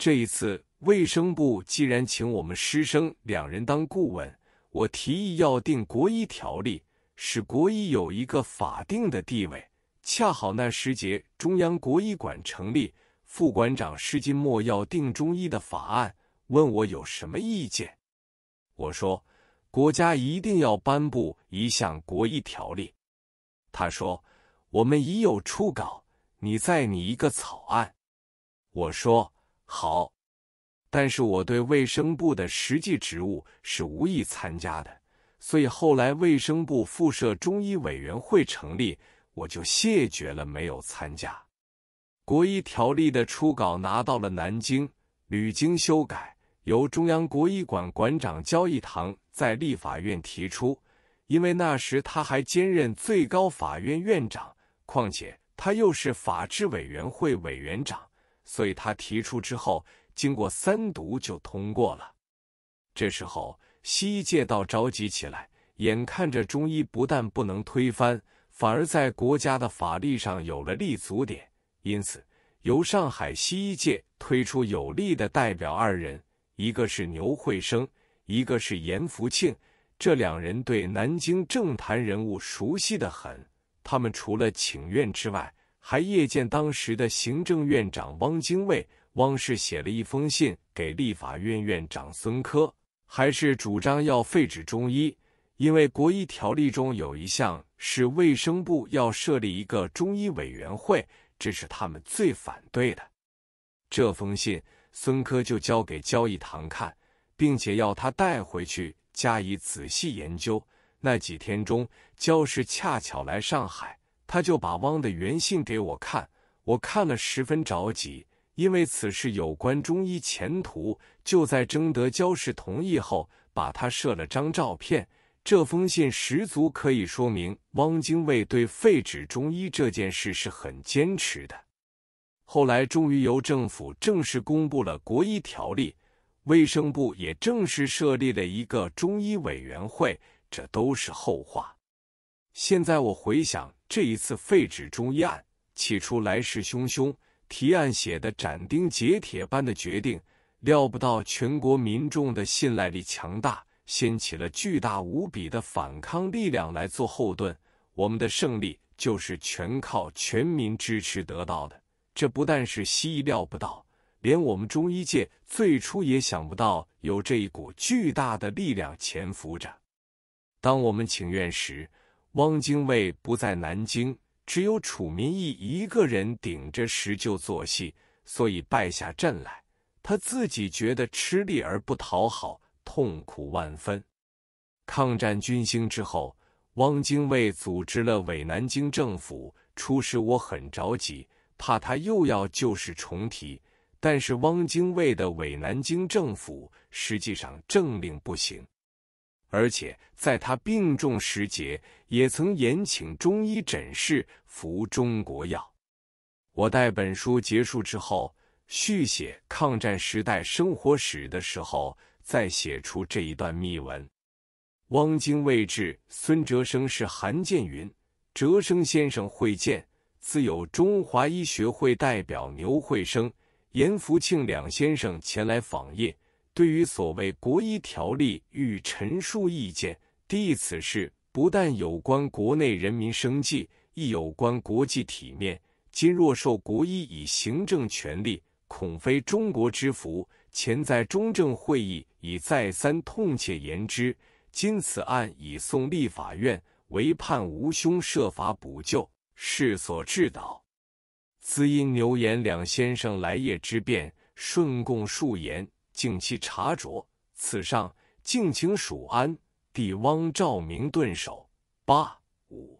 这一次卫生部既然请我们师生两人当顾问，我提议要定国医条例，使国医有一个法定的地位。恰好那时节中央国医馆成立，副馆长施金墨要定中医的法案，问我有什么意见。我说，国家一定要颁布一项国医条例。他说，我们已有初稿，你再拟一个草案。我说。好，但是我对卫生部的实际职务是无意参加的，所以后来卫生部附设中医委员会成立，我就谢绝了，没有参加。国医条例的初稿拿到了南京，屡经修改，由中央国医馆馆长焦义堂在立法院提出，因为那时他还兼任最高法院院长，况且他又是法制委员会委员长。所以他提出之后，经过三读就通过了。这时候西医界倒着急起来，眼看着中医不但不能推翻，反而在国家的法律上有了立足点。因此，由上海西医界推出有力的代表二人，一个是牛惠生，一个是严福庆。这两人对南京政坛人物熟悉的很，他们除了请愿之外，还夜见当时的行政院长汪精卫，汪氏写了一封信给立法院院长孙科，还是主张要废止中医，因为国医条例中有一项是卫生部要设立一个中医委员会，这是他们最反对的。这封信孙科就交给焦义堂看，并且要他带回去加以仔细研究。那几天中，焦氏恰巧来上海。他就把汪的原信给我看，我看了十分着急，因为此事有关中医前途。就在征得焦氏同意后，把他设了张照片。这封信十足可以说明汪精卫对废止中医这件事是很坚持的。后来终于由政府正式公布了国医条例，卫生部也正式设立了一个中医委员会，这都是后话。现在我回想。这一次废止中医案，起初来势汹汹，提案写的斩钉截铁般的决定，料不到全国民众的信赖力强大，掀起了巨大无比的反抗力量来做后盾。我们的胜利就是全靠全民支持得到的。这不但是西医料不到，连我们中医界最初也想不到有这一股巨大的力量潜伏着。当我们请愿时。汪精卫不在南京，只有楚民义一个人顶着石臼做戏，所以败下阵来。他自己觉得吃力而不讨好，痛苦万分。抗战军兴之后，汪精卫组织了伪南京政府，出事我很着急，怕他又要旧事重提。但是汪精卫的伪南京政府实际上政令不行。而且在他病重时节，也曾延请中医诊室服中国药。我待本书结束之后，续写抗战时代生活史的时候，再写出这一段秘闻。汪精卫至孙哲生是韩建云，哲生先生会见，自有中华医学会代表牛惠生、严福庆两先生前来访谒。对于所谓国医条例，欲陈述意见。第一，此事不但有关国内人民生计，亦有关国际体面。今若受国医以行政权力，恐非中国之福。前在中正会议已再三痛切言之。今此案已送立法院，唯盼无凶，设法补救，是所致导。兹因牛言两先生来谒之变，顺供数言。敬其茶酌，此上敬请蜀安。帝汪兆明顿首。八五。